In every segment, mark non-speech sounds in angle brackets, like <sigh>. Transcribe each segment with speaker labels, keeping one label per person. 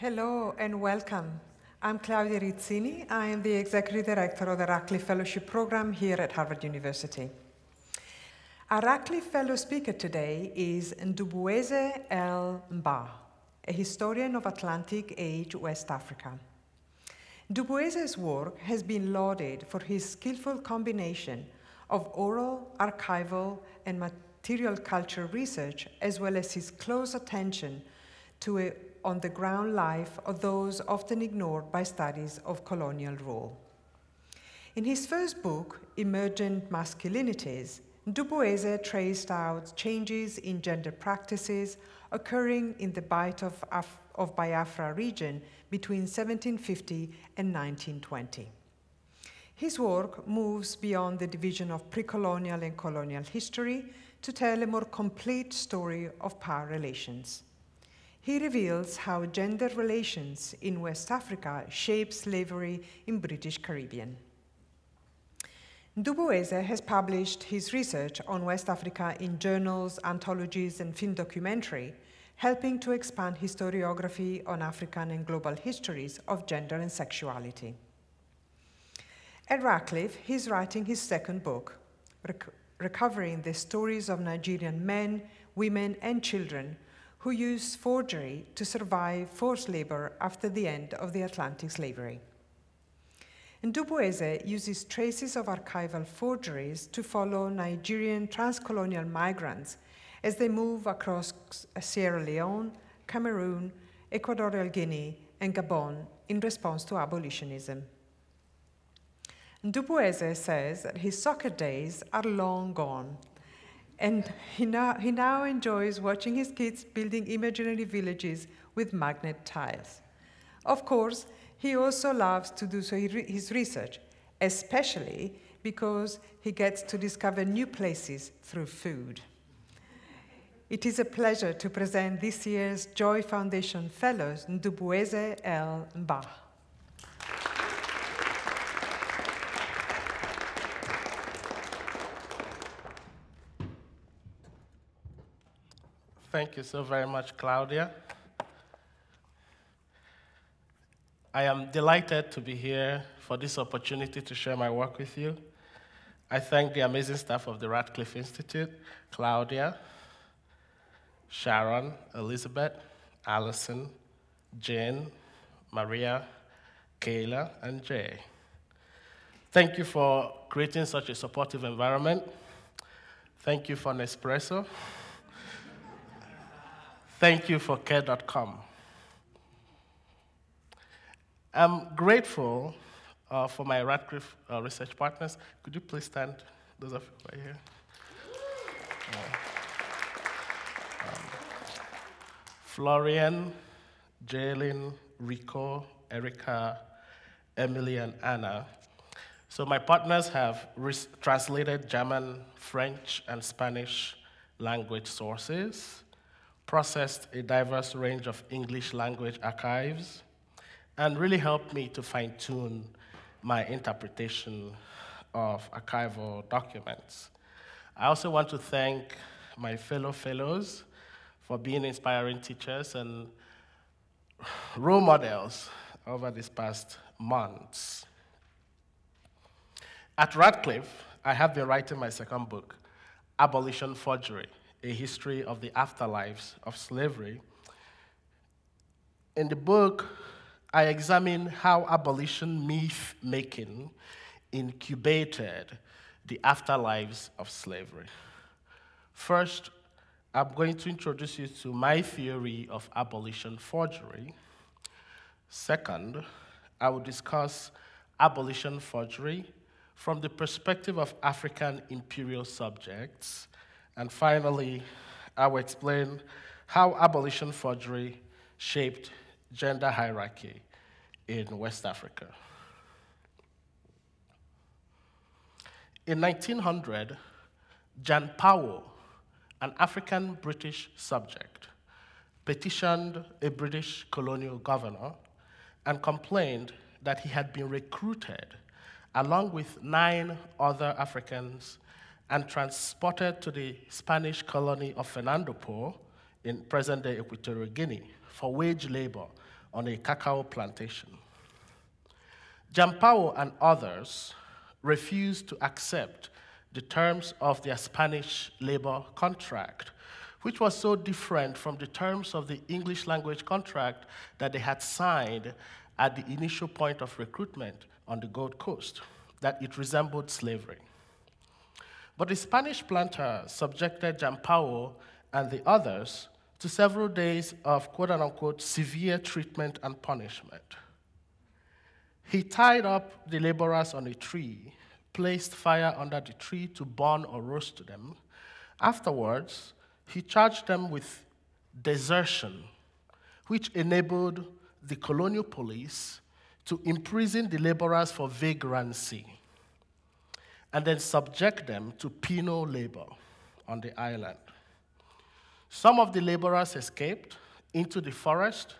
Speaker 1: Hello and welcome. I'm Claudia Rizzini. I am the Executive Director of the Radcliffe Fellowship Program here at Harvard University. Our Radcliffe Fellow speaker today is Ndubueze L. Mbah, a historian of Atlantic Age West Africa. Ndubueze's work has been lauded for his skillful combination of oral, archival, and material culture research, as well as his close attention to a on the ground life of those often ignored by studies of colonial rule. In his first book, Emergent Masculinities, Ndubueze traced out changes in gender practices occurring in the Bight of, Af of Biafra region between 1750 and 1920. His work moves beyond the division of pre-colonial and colonial history to tell a more complete story of power relations. He reveals how gender relations in West Africa shape slavery in British Caribbean. Ndubueze has published his research on West Africa in journals, anthologies, and film documentary, helping to expand historiography on African and global histories of gender and sexuality. At Radcliffe, he's writing his second book, rec recovering the stories of Nigerian men, women, and children who used forgery to survive forced labor after the end of the Atlantic slavery. And Ndubueze uses traces of archival forgeries to follow Nigerian transcolonial migrants as they move across Sierra Leone, Cameroon, Equatorial Guinea, and Gabon in response to abolitionism. Ndubueze says that his soccer days are long gone and he now, he now enjoys watching his kids building imaginary villages with magnet tiles. Of course, he also loves to do so his research, especially because he gets to discover new places through food. It is a pleasure to present this year's Joy Foundation Fellows, Ndubueze L. Mbah.
Speaker 2: Thank you so very much, Claudia. I am delighted to be here for this opportunity to share my work with you. I thank the amazing staff of the Radcliffe Institute, Claudia, Sharon, Elizabeth, Allison, Jane, Maria, Kayla, and Jay. Thank you for creating such a supportive environment. Thank you for Nespresso. Thank you for care.com. I'm grateful uh, for my Radcliffe uh, research partners. Could you please stand, those of you right here? Uh, um, Florian, Jalen, Rico, Erica, Emily, and Anna. So my partners have translated German, French, and Spanish language sources processed a diverse range of English language archives, and really helped me to fine tune my interpretation of archival documents. I also want to thank my fellow fellows for being inspiring teachers and role models over these past months. At Radcliffe, I have been writing my second book, Abolition Forgery a history of the afterlives of slavery. In the book, I examine how abolition myth making incubated the afterlives of slavery. First, I'm going to introduce you to my theory of abolition forgery. Second, I will discuss abolition forgery from the perspective of African imperial subjects and finally, I will explain how abolition forgery shaped gender hierarchy in West Africa. In 1900, Jampao, an African British subject, petitioned a British colonial governor and complained that he had been recruited along with nine other Africans and transported to the Spanish colony of Fernando Po in present day Equatorial Guinea for wage labor on a cacao plantation. Jampao and others refused to accept the terms of their Spanish labor contract, which was so different from the terms of the English language contract that they had signed at the initial point of recruitment on the Gold Coast, that it resembled slavery. But the Spanish planter subjected Jampao and the others to several days of quote unquote severe treatment and punishment. He tied up the laborers on a tree, placed fire under the tree to burn or roast them. Afterwards, he charged them with desertion, which enabled the colonial police to imprison the laborers for vagrancy and then subject them to penal labor on the island. Some of the laborers escaped into the forest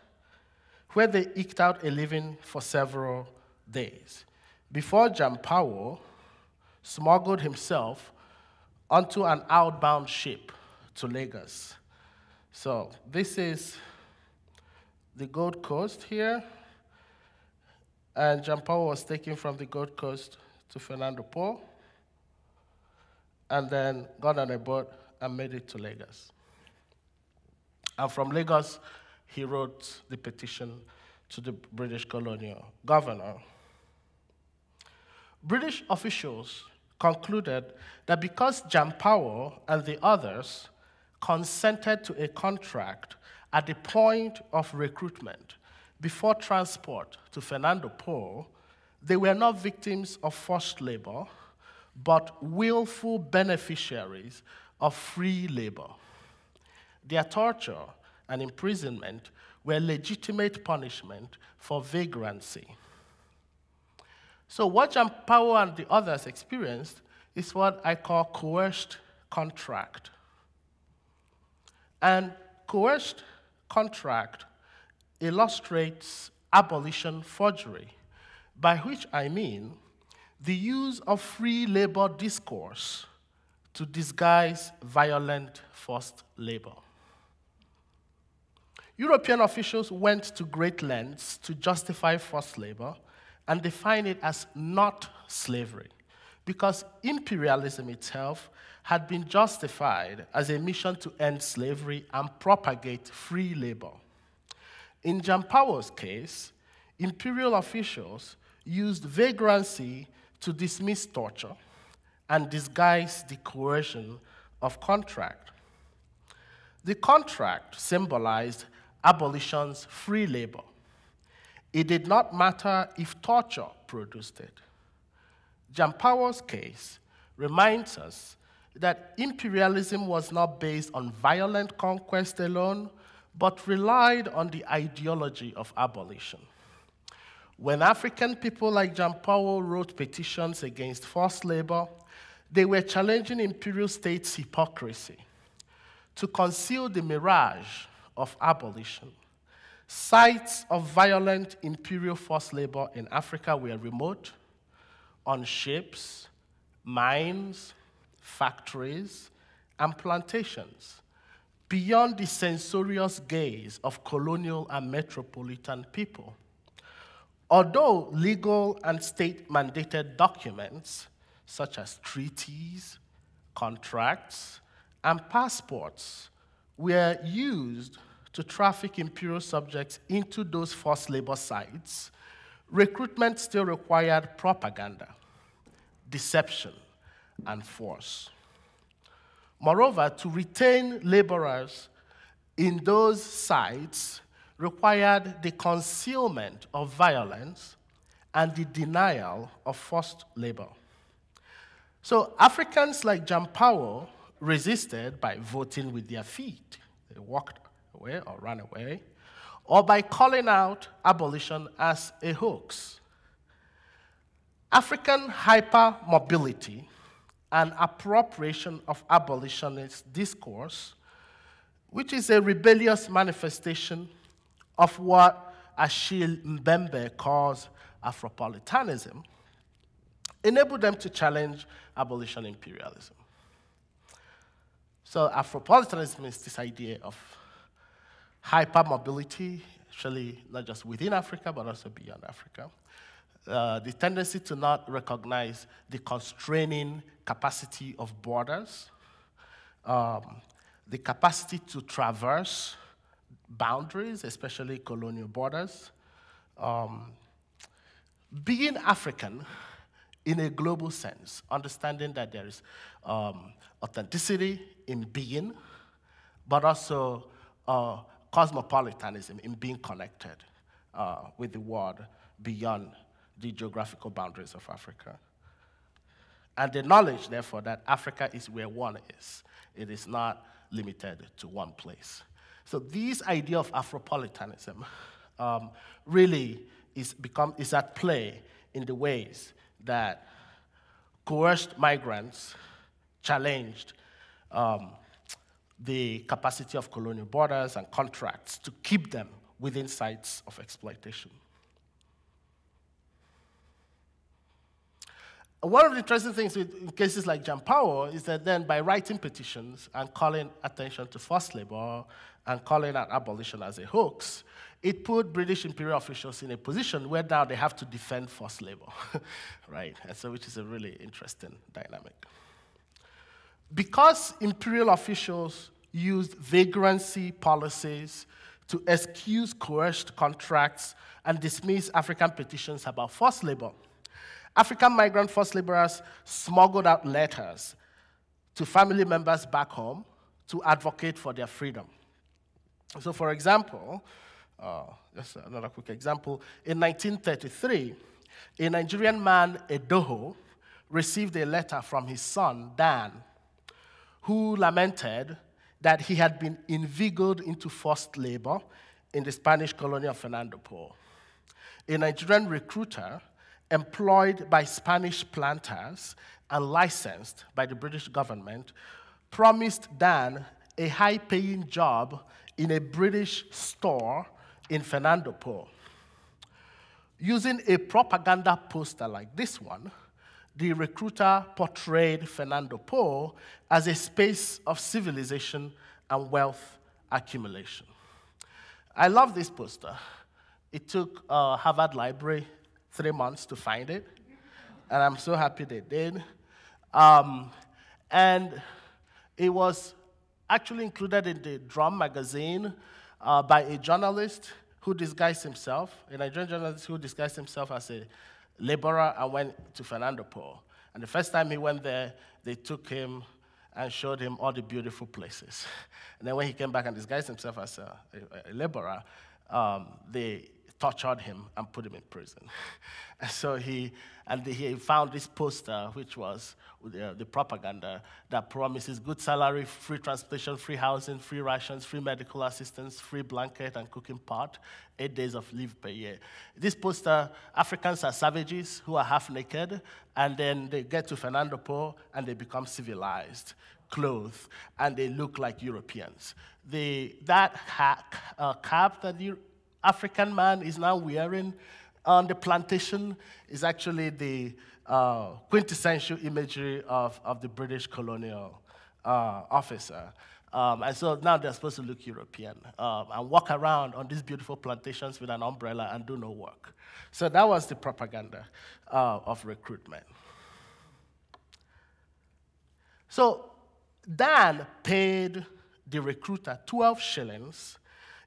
Speaker 2: where they eked out a living for several days before Jampao smuggled himself onto an outbound ship to Lagos. So this is the Gold Coast here, and Jampao was taken from the Gold Coast to Fernando Po, and then got on a boat and made it to Lagos. And from Lagos, he wrote the petition to the British colonial governor. British officials concluded that because Jampao and the others consented to a contract at the point of recruitment before transport to Fernando Po, they were not victims of forced labor, but willful beneficiaries of free labor. Their torture and imprisonment were legitimate punishment for vagrancy. So, what Jampao and the others experienced is what I call coerced contract. And coerced contract illustrates abolition forgery, by which I mean the use of free labor discourse to disguise violent forced labor. European officials went to great lengths to justify forced labor and define it as not slavery because imperialism itself had been justified as a mission to end slavery and propagate free labor. In Jampao's case, imperial officials used vagrancy to dismiss torture and disguise the coercion of contract. The contract symbolized abolition's free labor. It did not matter if torture produced it. Jampao's case reminds us that imperialism was not based on violent conquest alone, but relied on the ideology of abolition. When African people like Jampao wrote petitions against forced labor, they were challenging imperial states' hypocrisy to conceal the mirage of abolition. Sites of violent imperial forced labor in Africa were remote, on ships, mines, factories, and plantations, beyond the censorious gaze of colonial and metropolitan people. Although legal and state mandated documents, such as treaties, contracts, and passports, were used to traffic imperial subjects into those forced labor sites, recruitment still required propaganda, deception, and force. Moreover, to retain laborers in those sites required the concealment of violence and the denial of forced labor. So Africans like Jampao resisted by voting with their feet. They walked away or ran away, or by calling out abolition as a hoax. African hypermobility and appropriation of abolitionist discourse, which is a rebellious manifestation of what Achille Mbembe calls Afropolitanism, enabled them to challenge abolition imperialism. So Afropolitanism is this idea of hypermobility actually not just within Africa, but also beyond Africa. Uh, the tendency to not recognize the constraining capacity of borders, um, the capacity to traverse boundaries, especially colonial borders. Um, being African in a global sense, understanding that there is um, authenticity in being, but also uh, cosmopolitanism in being connected uh, with the world beyond the geographical boundaries of Africa. And the knowledge, therefore, that Africa is where one is. It is not limited to one place. So this idea of Afropolitanism um, really is, become, is at play in the ways that coerced migrants challenged um, the capacity of colonial borders and contracts to keep them within sites of exploitation. One of the interesting things in cases like Jampawa is that then by writing petitions and calling attention to forced labor and calling out abolition as a hoax, it put British imperial officials in a position where now they have to defend forced labor, <laughs> right? And so, which is a really interesting dynamic. Because imperial officials used vagrancy policies to excuse coerced contracts and dismiss African petitions about forced labor, African migrant forced laborers smuggled out letters to family members back home to advocate for their freedom. So, for example, uh, just another quick example, in 1933, a Nigerian man, Edoho, received a letter from his son, Dan, who lamented that he had been inveigled into forced labor in the Spanish colony of Fernando Po. A Nigerian recruiter employed by Spanish planters and licensed by the British government, promised Dan a high paying job in a British store in Fernando Po. Using a propaganda poster like this one, the recruiter portrayed Fernando Po as a space of civilization and wealth accumulation. I love this poster. It took uh, Harvard Library three months to find it, and I'm so happy they did. Um, and it was actually included in the Drum magazine uh, by a journalist who disguised himself, a Nigerian journalist who disguised himself as a laborer and went to Fernando Po. And the first time he went there, they took him and showed him all the beautiful places. <laughs> And then when he came back and disguised himself as a, a, a laborer, um, they tortured him and put him in prison. <laughs> and so he, and he found this poster, which was the, the, propaganda that promises good salary, free transportation, free housing, free rations, free medical assistance, free blanket and cooking pot, eight days of leave per year. This poster, Africans are savages who are half naked, and then they get to Fernando Po and they become civilized clothes and they look like Europeans. The, that hack, uh, cap that you, African man is now wearing on the plantation is actually the uh, quintessential imagery of, of the British colonial uh, officer. Um, and so now they're supposed to look European um, and walk around on these beautiful plantations with an umbrella and do no work. So that was the propaganda uh, of recruitment. So Dan paid the recruiter 12 shillings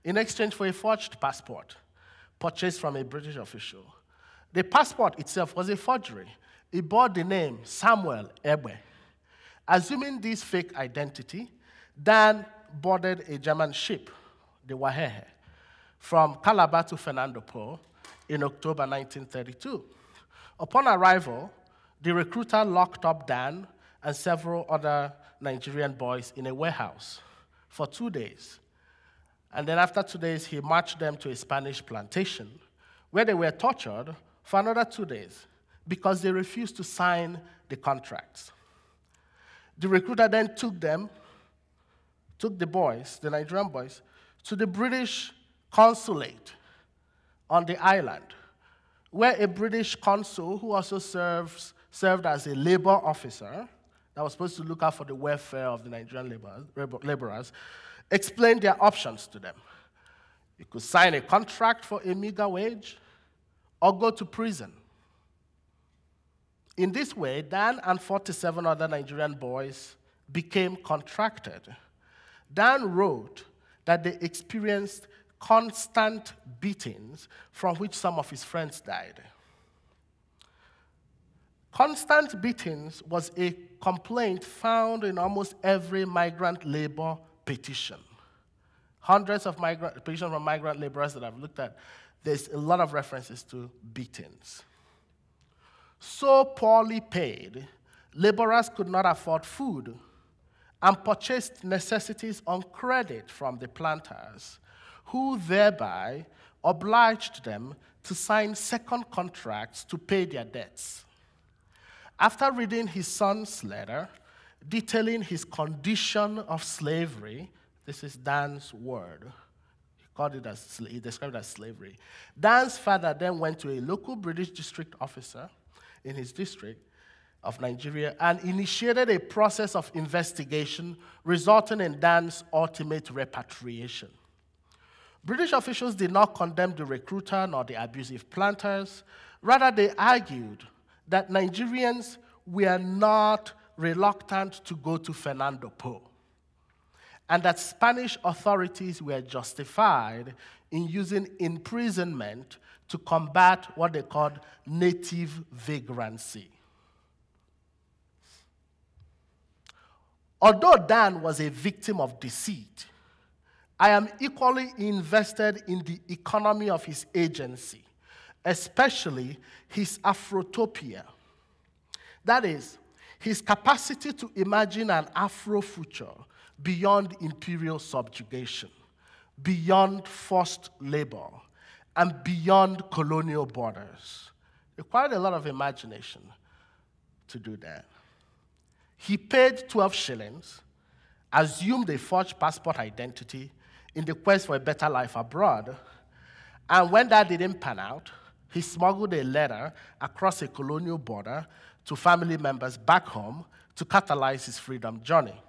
Speaker 2: in exchange for a forged passport purchased from a British official. The passport itself was a forgery. It bore the name Samuel Ebe. Assuming this fake identity, Dan boarded a German ship, the Wahehe, from Calabar to Fernando Po in October 1932. Upon arrival, the recruiter locked up Dan and several other Nigerian boys in a warehouse for two days and then after two days, he marched them to a Spanish plantation where they were tortured for another two days because they refused to sign the contracts. The recruiter then took them, took the boys, the Nigerian boys, to the British consulate on the island, where a British consul who also serves, served as a labor officer that was supposed to look out for the welfare of the Nigerian laborers, laborers explained their options to them. You could sign a contract for a meager wage or go to prison. In this way, Dan and 47 other Nigerian boys became contracted. Dan wrote that they experienced constant beatings from which some of his friends died. Constant beatings was a complaint found in almost every migrant labor petition. Hundreds of migrant, petitions from migrant laborers that I've looked at, there's a lot of references to beatings. So poorly paid, laborers could not afford food and purchased necessities on credit from the planters, who thereby obliged them to sign second contracts to pay their debts. After reading his son's letter detailing his condition of slavery, this is Dan's word. He called it as he described it as slavery. Dan's father then went to a local British district officer in his district of Nigeria and initiated a process of investigation resulting in Dan's ultimate repatriation. British officials did not condemn the recruiter nor the abusive planters. Rather, they argued that Nigerians were not reluctant to go to Fernando Po, and that Spanish authorities were justified in using imprisonment to combat what they called native vagrancy. Although Dan was a victim of deceit, I am equally invested in the economy of his agency, especially his Afrotopia. That is, his capacity to imagine an Afro future beyond imperial subjugation, beyond forced labor, and beyond colonial borders. Required a lot of imagination to do that. He paid 12 shillings, assumed a forged passport identity in the quest for a better life abroad, and when that didn't pan out, he smuggled a letter across a colonial border to family members back home to catalyze his freedom journey.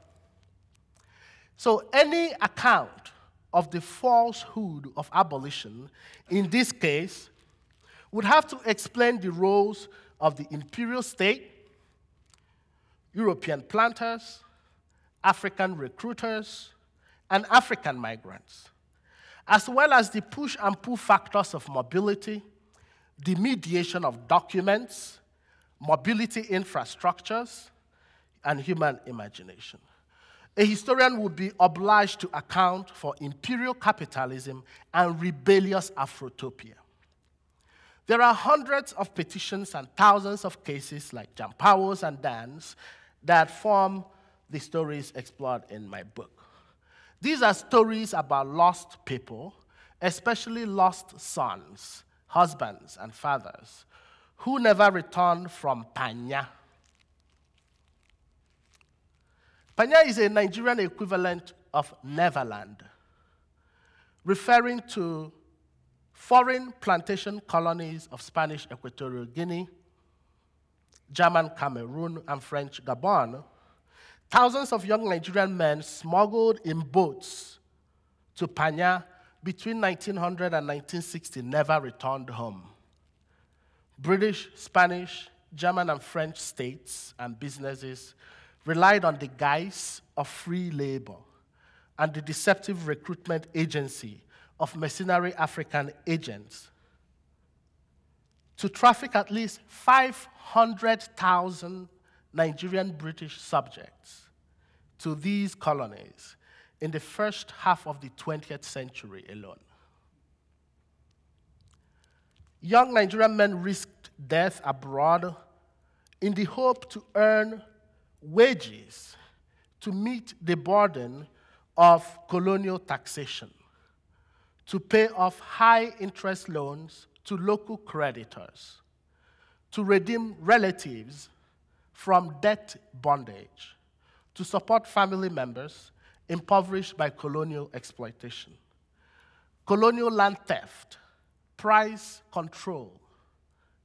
Speaker 2: So, any account of the falsehood of abolition, in this case, would have to explain the roles of the imperial state, European planters, African recruiters, and African migrants, as well as the push and pull factors of mobility, the mediation of documents, mobility infrastructures, and human imagination. A historian would be obliged to account for imperial capitalism and rebellious Afrotopia. There are hundreds of petitions and thousands of cases like Jampao's and Dan's that form the stories explored in my book. These are stories about lost people, especially lost sons, husbands, and fathers, who never returned from Panya. Panya is a Nigerian equivalent of Neverland, referring to foreign plantation colonies of Spanish Equatorial Guinea, German Cameroon, and French Gabon. Thousands of young Nigerian men smuggled in boats to Panya between 1900 and 1960 never returned home. British, Spanish, German, and French states and businesses relied on the guise of free labor and the deceptive recruitment agency of mercenary African agents to traffic at least 500,000 Nigerian British subjects to these colonies in the first half of the 20th century alone. Young Nigerian men risked death abroad in the hope to earn wages to meet the burden of colonial taxation, to pay off high interest loans to local creditors, to redeem relatives from debt bondage, to support family members impoverished by colonial exploitation, colonial land theft price control,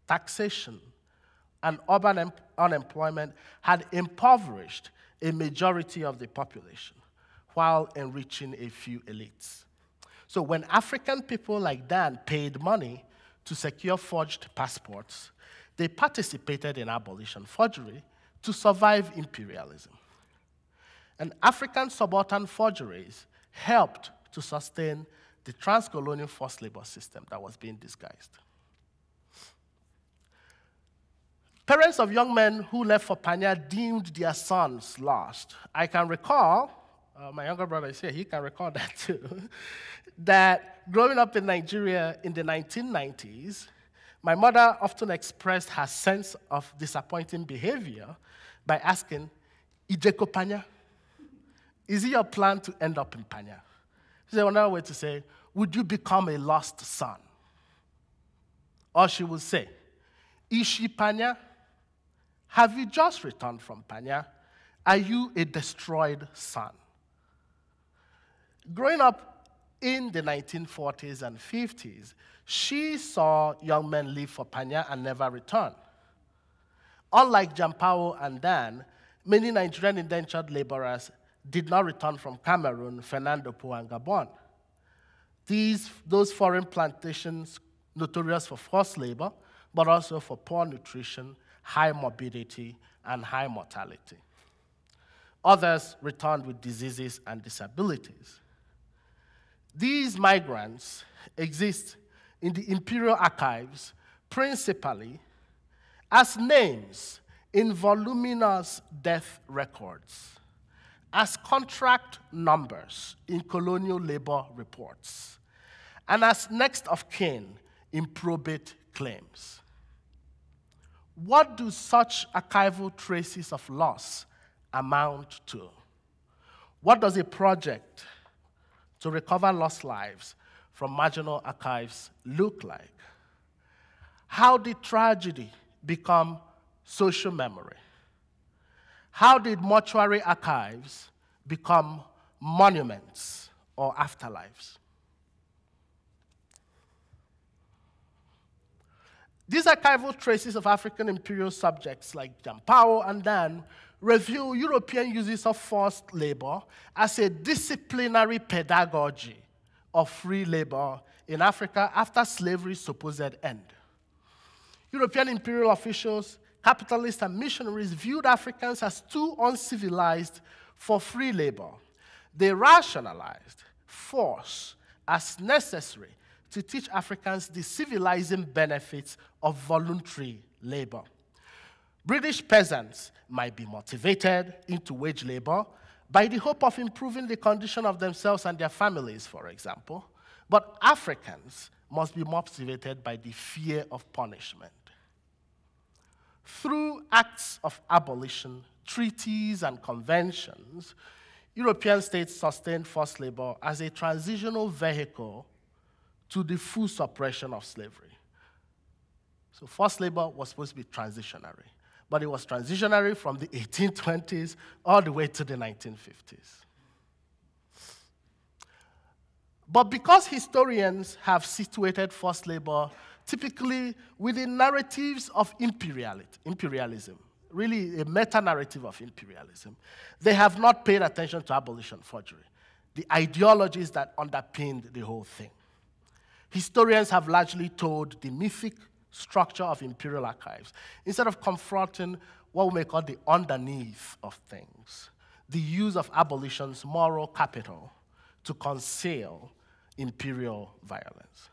Speaker 2: taxation, and urban unemployment had impoverished a majority of the population while enriching a few elites. So when African people like Dan paid money to secure forged passports, they participated in abolition forgery to survive imperialism. And African subaltern forgeries helped to sustain the transcolonial forced labor system that was being disguised. Parents of young men who left for Panya deemed their sons lost. I can recall, uh, my younger brother is here, he can recall <laughs> that too, that growing up in Nigeria in the 1990s, my mother often expressed her sense of disappointing behavior by asking, Ijeko Panya? Is it your plan to end up in Panya? She said another way to say, Would you become a lost son? Or she would say, Ishi Panya? Have you just returned from Panya? Are you a destroyed son? Growing up in the 1940s and 50s, she saw young men leave for Panya and never return. Unlike Jampao and Dan, many Nigerian indentured laborers did not return from Cameroon, Fernando Po, and Gabon. These, those foreign plantations, notorious for forced labor, but also for poor nutrition high morbidity, and high mortality. Others returned with diseases and disabilities. These migrants exist in the imperial archives principally as names in voluminous death records, as contract numbers in colonial labor reports, and as next of kin in probate claims. What do such archival traces of loss amount to? What does a project to recover lost lives from marginal archives look like? How did tragedy become social memory? How did mortuary archives become monuments or afterlives? These archival traces of African imperial subjects like Jampao and Dan reveal European uses of forced labor as a disciplinary pedagogy of free labor in Africa after slavery's supposed end. European imperial officials, capitalists, and missionaries viewed Africans as too uncivilized for free labor. They rationalized force as necessary to teach Africans the civilizing benefits of voluntary labor. British peasants might be motivated into wage labor by the hope of improving the condition of themselves and their families, for example, but Africans must be motivated by the fear of punishment. Through acts of abolition, treaties, and conventions, European states sustained forced labor as a transitional vehicle to the full suppression of slavery. So forced labor was supposed to be transitionary, but it was transitionary from the 1820s all the way to the 1950s. But because historians have situated forced labor typically within narratives of imperialism, really a meta narrative of imperialism, they have not paid attention to abolition forgery, the ideologies that underpinned the whole thing. Historians have largely told the mythic structure of imperial archives instead of confronting what we may call the underneath of things, the use of abolition's moral capital to conceal imperial violence.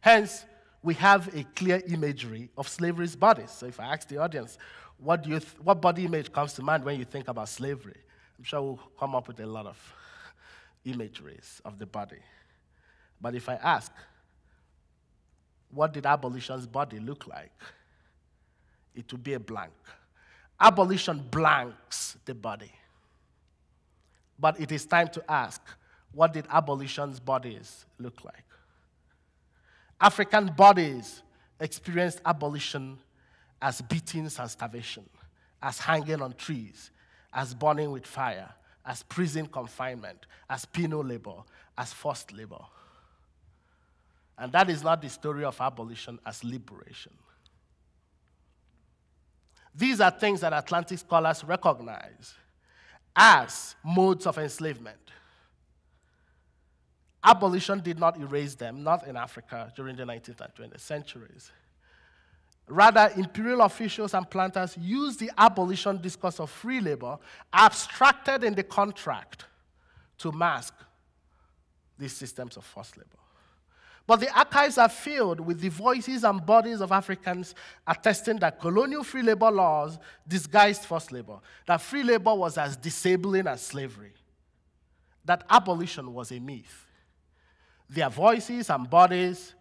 Speaker 2: Hence, we have a clear imagery of slavery's bodies. So if I ask the audience, what, do you what body image comes to mind when you think about slavery? I'm sure we'll come up with a lot of imageries of the body. But if I ask, what did abolition's body look like? It would be a blank. Abolition blanks the body. But it is time to ask what did abolition's bodies look like? African bodies experienced abolition as beatings and starvation, as hanging on trees, as burning with fire, as prison confinement, as penal labor, as forced labor. And that is not the story of abolition as liberation. These are things that Atlantic scholars recognize as modes of enslavement. abolition did not erase them, not in Africa during the 19th and 20th centuries. Rather, imperial officials and planters used the abolition discourse of free labor, abstracted in the contract, to mask these systems of forced labor. But the archives are filled with the voices and bodies of Africans attesting that colonial free labor laws disguised forced labor, that free labor was as disabling as slavery, that abolition was a myth. Their voices and bodies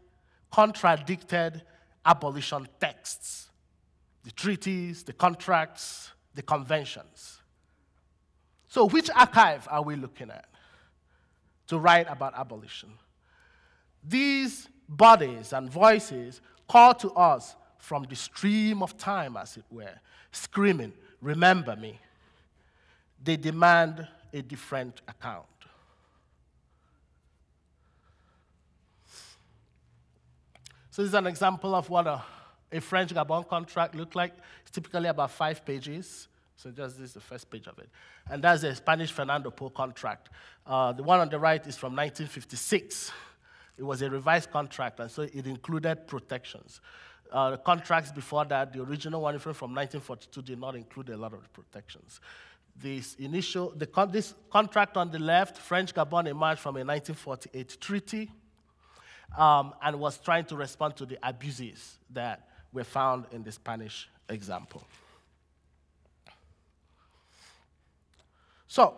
Speaker 2: contradicted abolition texts, the treaties, the contracts, the conventions. So, which archive are we looking at to write about abolition? These bodies and voices call to us from the stream of time, as it were, screaming, Remember me. They demand a different account. So, this is an example of what a, a French Gabon contract looked like. It's typically about five pages. So, just this is the first page of it. And that's a Spanish Fernando Po contract. Uh, the one on the right is from 1956. It was a revised contract, and so it included protections. Uh, the contracts before that, the original one from 1942, did not include a lot of protections. This initial, the con- this contract on the left, French Gabon emerged from a 1948 treaty um, and was trying to respond to the abuses that were found in the Spanish example. So,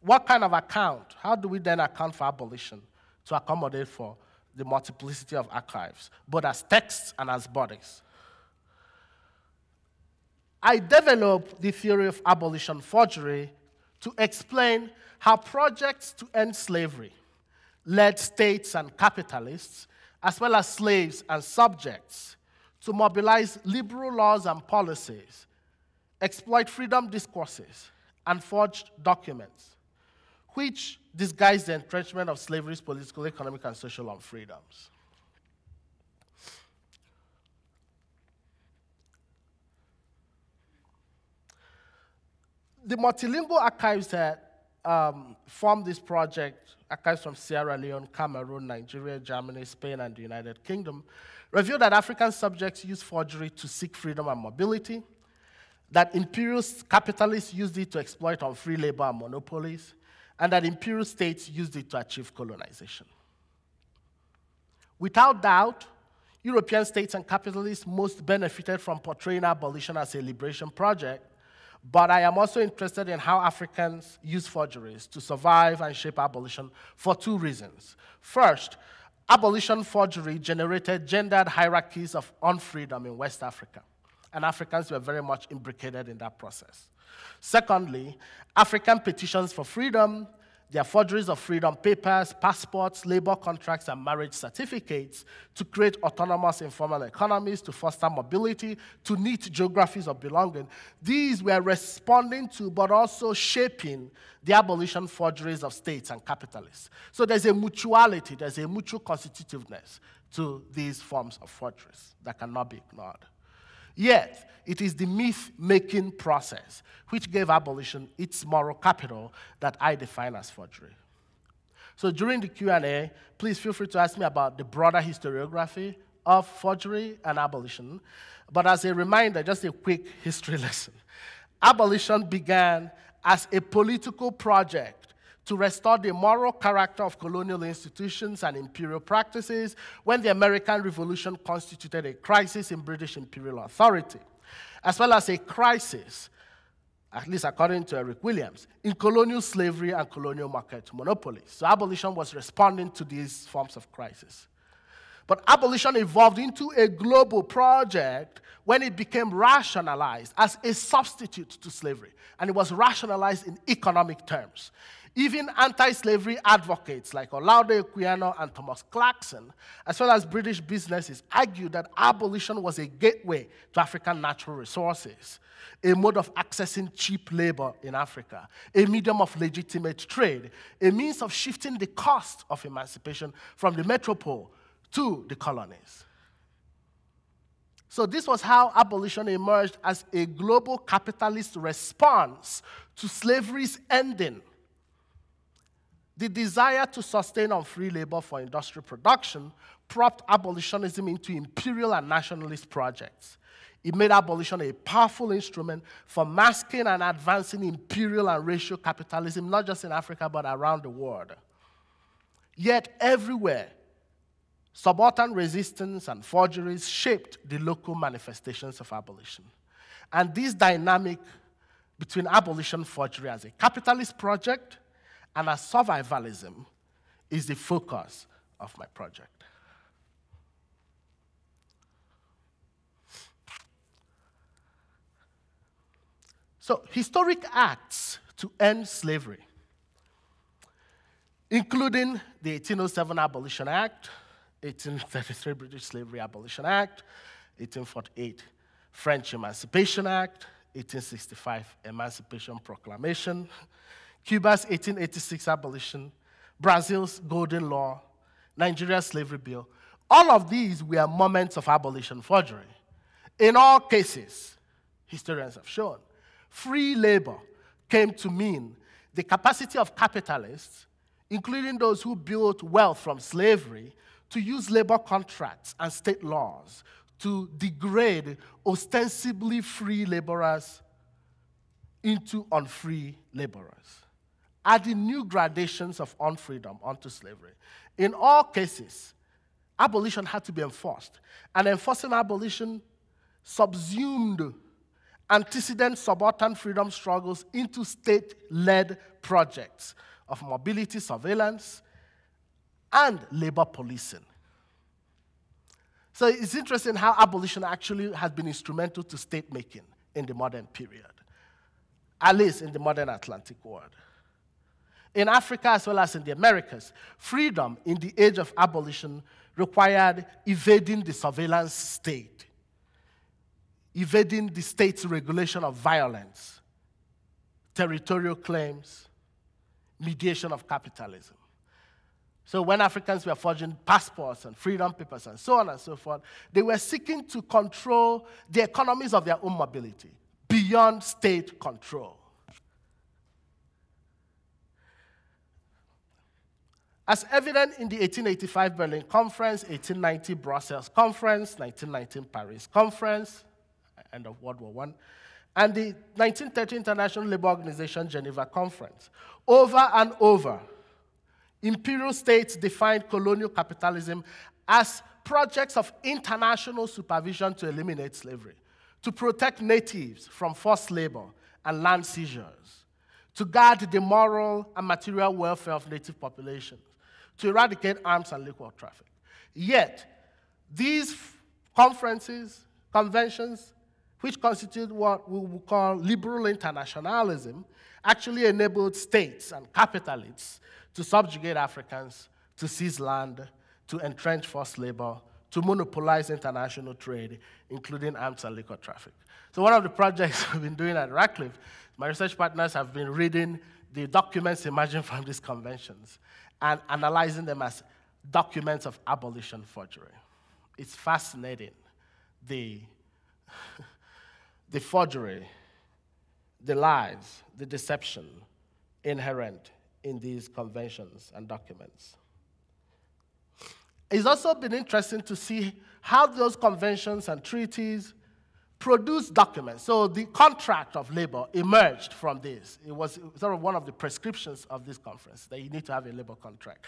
Speaker 2: what kind of account? How do we then account for abolition? To accommodate for the multiplicity of archives, both as texts and as bodies. I developed the theory of abolition forgery to explain how projects to end slavery led states and capitalists, as well as slaves and subjects, to mobilize liberal laws and policies, exploit freedom discourses, and forge documents which disguised the entrenchment of slavery's political, economic, and social freedoms. The multilingual archives that um, formed this project, archives from Sierra Leone, Cameroon, Nigeria, Germany, Spain, and the United Kingdom, reveal that African subjects used forgery to seek freedom and mobility, that imperial capitalists used it to exploit unfree labor and monopolies, and that imperial states used it to achieve colonization. Without doubt, European states and capitalists most benefited from portraying abolition as a liberation project, but I am also interested in how Africans use forgeries to survive and shape abolition for two reasons. First, abolition forgery generated gendered hierarchies of unfreedom in West Africa, and Africans were very much imbricated in that process. Secondly, African petitions for freedom, their forgeries of freedom papers, passports, labor contracts, and marriage certificates to create autonomous informal economies, to foster mobility, to neat geographies of belonging. These were responding to, but also shaping, the abolition forgeries of states and capitalists. So there's a mutuality, there's a mutual constitutiveness to these forms of forgeries that cannot be ignored. Yet, it is the myth making process which gave abolition its moral capital that I define as forgery. So during the Q&A, please feel free to ask me about the broader historiography of forgery and abolition. But as a reminder, just a quick history <laughs> lesson. Abolition began as a political project to restore the moral character of colonial institutions and imperial practices when the American Revolution constituted a crisis in British imperial authority, as well as a crisis, at least according to Eric Williams, in colonial slavery and colonial market monopolies. So abolition was responding to these forms of crisis. But abolition evolved into a global project when it became rationalized as a substitute to slavery. And it was rationalized in economic terms. Even anti slavery advocates like Olaudah Equiano and Thomas Clarkson, as well as British businesses, argued that abolition was a gateway to African natural resources, a mode of accessing cheap labor in Africa, a medium of legitimate trade, a means of shifting the cost of emancipation from the metropole to the colonies. So, this was how abolition emerged as a global capitalist response to slavery's ending the desire to sustain unfree labor for industrial production propped abolitionism into imperial and nationalist projects. It made abolition a powerful instrument for masking and advancing imperial and racial capitalism, not just in Africa, but around the world. Yet, everywhere, subaltern resistance and forgeries shaped the local manifestations of abolition. And this dynamic between abolition forgery as a capitalist project and as survivalism is the focus of my project. So, historic acts to end slavery, including the 1807 Abolition Act, 1833 British Slavery Abolition Act, 1848 French Emancipation Act, 1865 Emancipation Proclamation, Cuba's 1886 abolition, Brazil's Golden Law, Nigeria's Slavery Bill. All of these were moments of abolition forgery. In all cases, historians have shown, free labor came to mean the capacity of capitalists, including those who built wealth from slavery, to use labor contracts and state laws to degrade ostensibly free laborers into unfree laborers, adding new gradations of unfreedom onto slavery. In all cases, abolition had to be enforced, and enforcing abolition subsumed antecedent subaltern freedom struggles into state led projects of mobility surveillance and labor policing. So it's interesting how abolition actually has been instrumental to state making in the modern period, at least in the modern Atlantic world. In Africa as well as in the Americas, freedom in the age of abolition required evading the surveillance state, evading the state's regulation of violence, territorial claims, mediation of capitalism. So when Africans were forging passports and freedom papers and so on and so forth, they were seeking to control the economies of their own mobility beyond state control. As evident in the 1885 Berlin Conference, 1890 Brussels Conference, 1919 Paris Conference, end of World War I, and the 1930 International Labour Organization Geneva Conference, over and over, imperial states defined colonial capitalism as projects of international supervision to eliminate slavery, to protect natives from forced labor and land seizures, to guard the moral and material welfare of native populations, to eradicate arms and liquor traffic. Yet, these conferences, conventions, which constitute what we would call liberal internationalism, actually enabled states and capitalists to subjugate Africans, to seize land, to entrench forced labor, to monopolize international trade, including arms and liquor traffic. So, one of the projects <laughs> we've been doing at Radcliffe, my research partners have been reading the documents emerging from these conventions and analyzing them as documents of abolition forgery. It's fascinating, the, <laughs> the forgery, the lies, the deception inherent in these conventions and documents. It's also been interesting to see how those conventions and treaties produce documents. So the contract of labor emerged from this. It was sort of one of the prescriptions of this conference that you need to have a labor contract.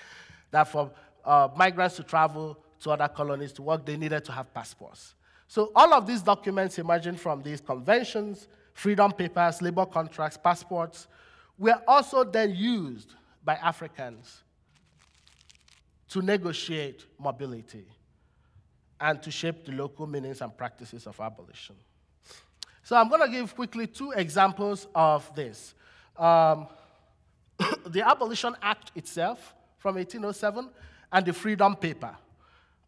Speaker 2: That for uh, migrants to travel to other colonies to work, they needed to have passports. So all of these documents emerging from these conventions, freedom papers, labor contracts, passports, were also then used by Africans to negotiate mobility and to shape the local meanings and practices of abolition. So I'm going to give quickly two examples of this. Um, <coughs> the Abolition Act itself from 1807 and the Freedom Paper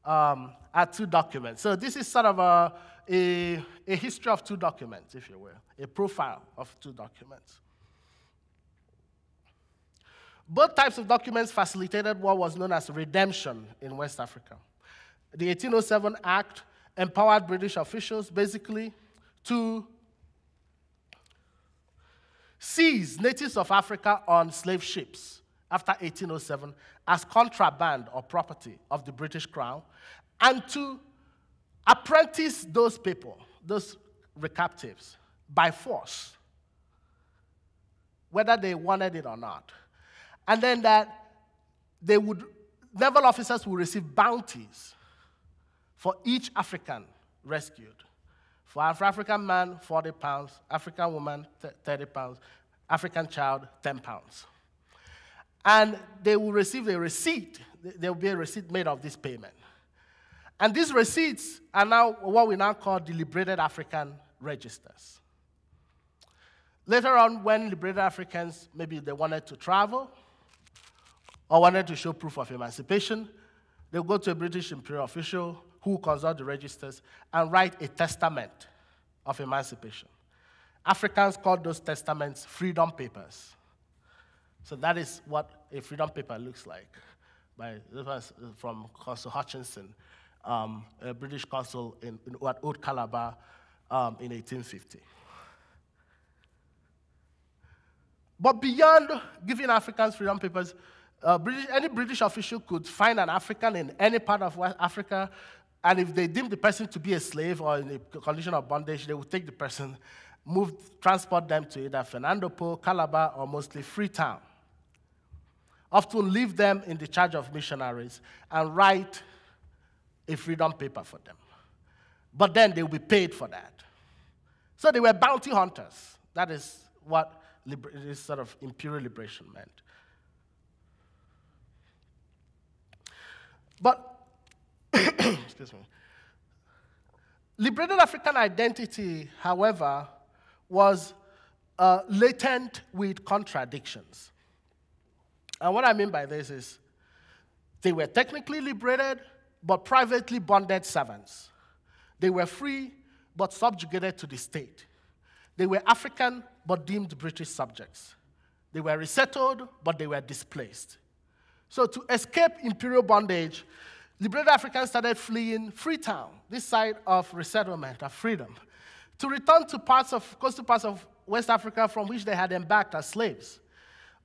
Speaker 2: um, are two documents. So this is sort of a, a, a history of two documents, if you will, a profile of two documents. Both types of documents facilitated what was known as redemption in West Africa. The 1807 Act empowered British officials basically to seize natives of Africa on slave ships after 1807 as contraband or property of the British Crown and to apprentice those people, those recaptives, by force, whether they wanted it or not. And then that they would, naval officers would receive bounties for each African rescued. For African man, 40 pounds, African woman, 30 pounds, African child, 10 pounds. And they will receive a receipt. There will be a receipt made of this payment. And these receipts are now what we now call the liberated African registers. Later on, when liberated Africans, maybe they wanted to travel or wanted to show proof of emancipation, they'll go to a British imperial official who consult the registers and write a testament of emancipation. Africans called those testaments freedom papers. So that is what a freedom paper looks like. By, this was from Consul Hutchinson um, a British consul in, in, at Old Calabar um, in 1850. But beyond giving Africans freedom papers, uh, British, any British official could find an African in any part of West Africa, and if they deemed the person to be a slave or in a condition of bondage, they would take the person, move, transport them to either Fernando Po, Calabar, or mostly Freetown. Often leave them in the charge of missionaries and write a freedom paper for them. But then they will be paid for that. So they were bounty hunters. That is what this sort of imperial liberation meant. But, excuse liberated African identity, however, was uh, latent with contradictions. And what I mean by this is they were technically liberated, but privately bonded servants. They were free, but subjugated to the state. They were African, but deemed British subjects. They were resettled, but they were displaced. So, to escape imperial bondage, liberated Africans started fleeing Freetown, this side of resettlement, of freedom, to return to parts of coastal parts of West Africa from which they had embarked as slaves.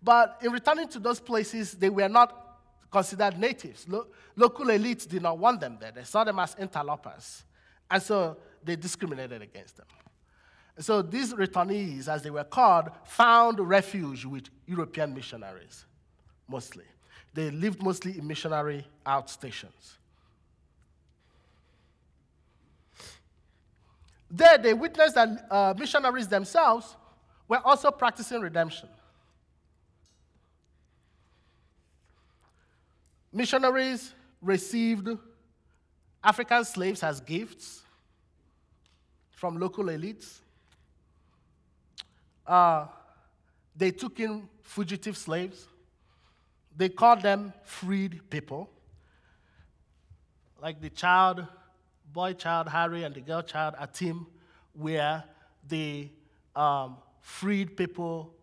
Speaker 2: But in returning to those places, they were not considered natives. Lo- local elites did not want them there. They saw them as interlopers. And so they discriminated against them. So these returnees, as they were called, found refuge with European missionaries, mostly. They lived mostly in missionary outstations. There, they witnessed that uh, missionaries themselves were also practicing redemption. Missionaries received African slaves as gifts from local elites. Uh, they took in fugitive slaves. They called them freed people. Like the child, boy child Harry and the girl child Atim were the um, freed people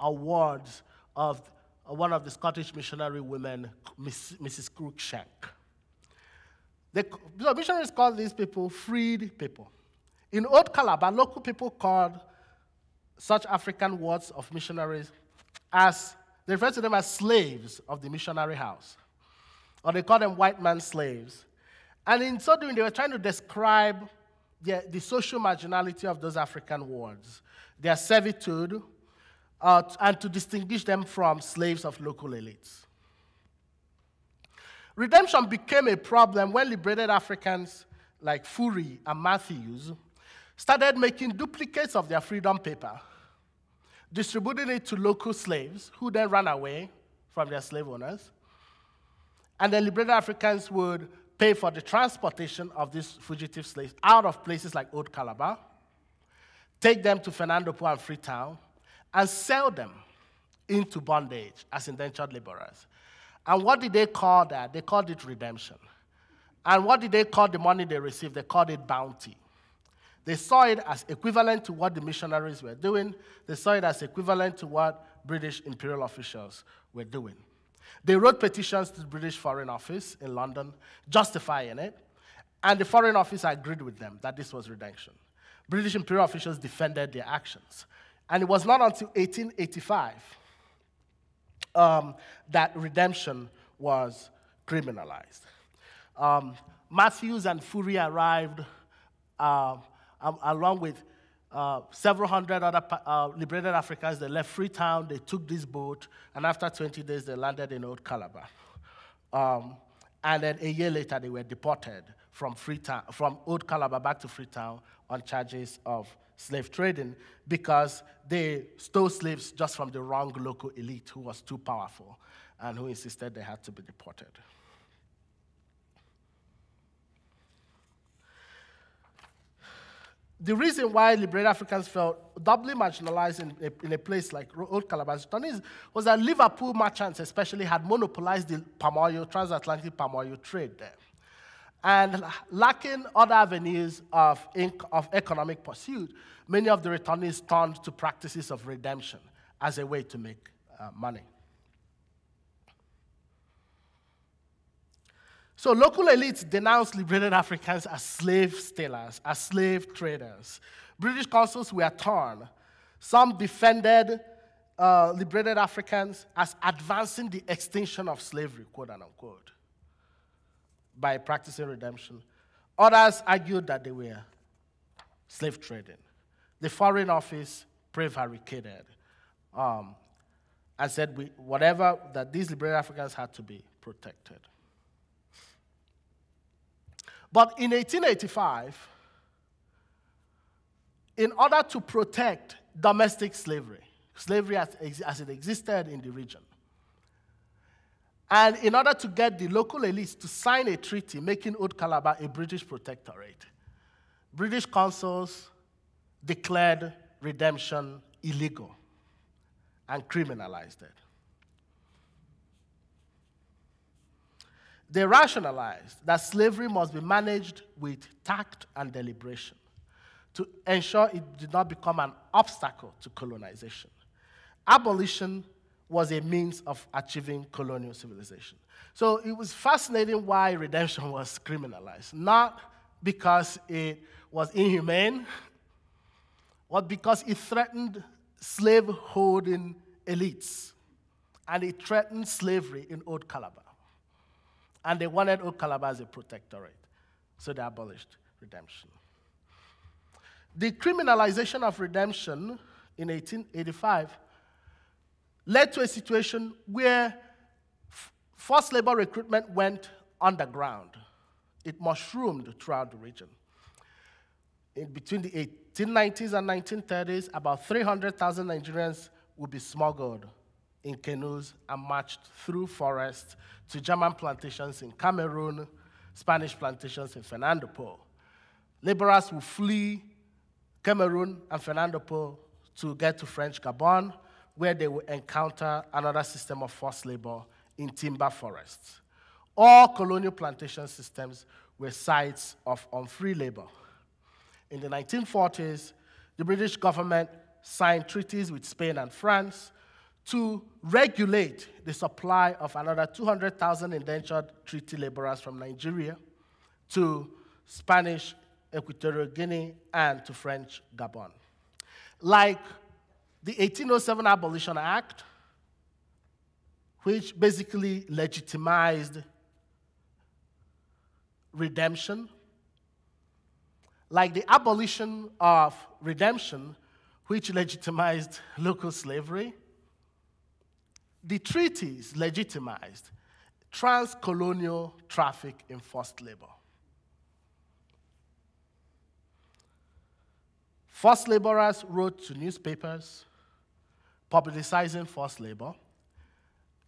Speaker 2: awards of one of the Scottish missionary women, Mrs. Cruikshank. The, the missionaries called these people freed people. In Old Calabar, local people called such African words of missionaries as, they refer to them as slaves of the missionary house. Or they call them white man slaves. And in so doing, they were trying to describe the, the social marginality of those African wards, their servitude, uh, and to distinguish them from slaves of local elites. Redemption became a problem when liberated Africans like Fourie and Matthews started making duplicates of their freedom paper, distributing it to local slaves who then ran away from their slave owners. And then liberated Africans would pay for the transportation of these fugitive slaves out of places like Old Calabar, take them to Fernando Po and Freetown, and sell them into bondage as indentured laborers. And what did they call that? They called it redemption. And what did they call the money they received? They called it bounty. They saw it as equivalent to what the missionaries were doing. They saw it as equivalent to what British imperial officials were doing. They wrote petitions to the British Foreign Office in London justifying it, and the Foreign Office agreed with them that this was redemption. British imperial officials defended their actions. And it was not until 1885 um, that redemption was criminalized. Um, Matthews and Fourie arrived uh, along with uh, several hundred other uh, liberated Africans. They left Freetown, they took this boat, and after 20 days, they landed in Old Calabar. Um, and then a year later, they were deported from, Freetown, from Old Calabar back to Freetown on charges of slave trading because they stole slaves just from the wrong local elite who was too powerful and who insisted they had to be deported. The reason why liberated Africans felt doubly marginalized in a, in a place like Old Calabar was that Liverpool merchants, especially, had monopolized the palm oil, transatlantic palm oil trade there. And lacking other avenues of, of economic pursuit, many of the returnees turned to practices of redemption as a way to make uh, money. So local elites denounced liberated Africans as slave stealers, as slave traders. British consuls were torn. Some defended uh, liberated Africans as advancing the extinction of slavery, quote unquote, by practicing redemption. Others argued that they were slave trading. The Foreign Office prevaricated um, and said we, whatever that these liberated Africans had to be protected. But in 1885, in order to protect domestic slavery, slavery as, as, it existed in the region, and in order to get the local elites to sign a treaty making Old Calabar a British protectorate, British consuls declared redemption illegal and criminalized it. They rationalized that slavery must be managed with tact and deliberation to ensure it did not become an obstacle to colonization. Abolition was a means of achieving colonial civilization. So it was fascinating why redemption was criminalized, not because it was inhumane, but because it threatened slave holding elites and it threatened slavery in Old Calabar. And they wanted Old Calabar as a protectorate. So they abolished redemption. The criminalization of redemption in 1885 led to a situation where forced labor recruitment went underground. It mushroomed throughout the region. In between the 1890s and 1930s, about 300,000 Nigerians would be smuggled in canoes and marched through forests to German plantations in Cameroon, Spanish plantations in Fernando Po. Laborers would flee Cameroon and Fernando Po to get to French Gabon, where they would encounter another system of forced labor in timber forests. All colonial plantation systems were sites of unfree labor. In the 1940s, the British government signed treaties with Spain and France to regulate the supply of another 200,000 indentured treaty laborers from Nigeria to Spanish Equatorial Guinea and to French Gabon. Like the 1807 Abolition Act, which basically legitimized redemption, like the abolition of redemption, which legitimized local slavery, the treaties legitimized transcolonial traffic in forced labor. Forced laborers wrote to newspapers publicizing forced labor,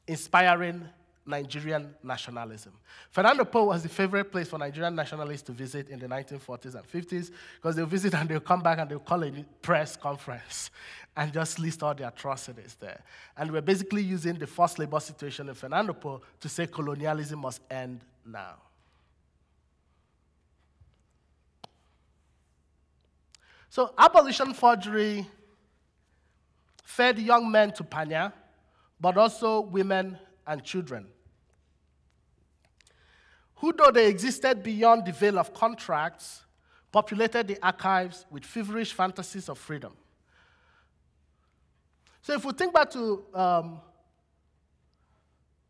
Speaker 2: inspiring Nigerian nationalism. Fernando Po was the favorite place for Nigerian nationalists to visit in the 1940s and 50s because they'll visit and they'll come back and they'll call a press conference <laughs> and just list all the atrocities there. And we're basically using the forced labor situation in Fernando Po to say colonialism must end now. So, abolition forgery fed young men to Panya, but also women and children who, though they existed beyond the veil of contracts, populated the archives with feverish fantasies of freedom. So, if we think back to um,